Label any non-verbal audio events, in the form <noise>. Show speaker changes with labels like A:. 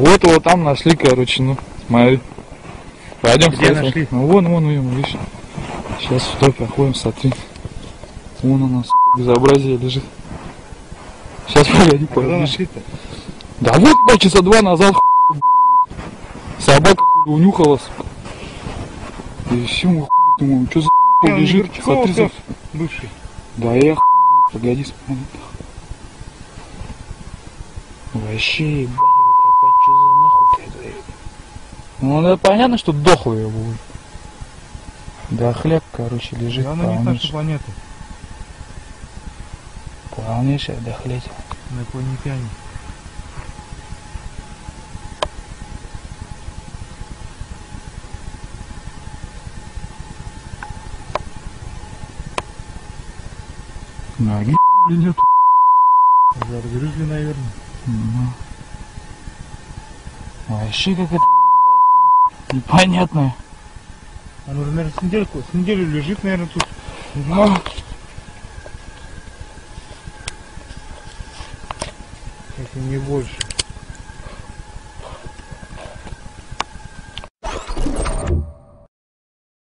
A: Вот его там нашли, короче, ну, смотри. Пойдем
B: Где нашли?
A: Ну вон, вон, вон, видишь. Сейчас сюда проходим, смотри. Вон она, сука, безобразие лежит. Сейчас <laughs> погоди,
B: Когда
A: погоди. Да вот, ебать, часа два назад, хуй. Собака, хуй, унюхала, сука. И все, хуй, думаю, что за нахуй
B: Там
A: лежит, смотри, за-
B: бывший.
A: Да я хуй, погоди, смотри. Вообще, ебать, опять что за нахуй это? Ну, это понятно, что дохлый его будет. Да хлеб, короче, лежит
B: Да она не наша
A: полнейший.
B: планета.
A: Полнейшая дохлеть.
B: Инопланетяне.
A: Ноги хуй нет.
B: Загрызли, наверное.
A: Ну. Вообще как это непонятное.
B: Она уже, наверное, с недельку, с неделю лежит, наверное, тут.
A: Ну,
B: Если не больше.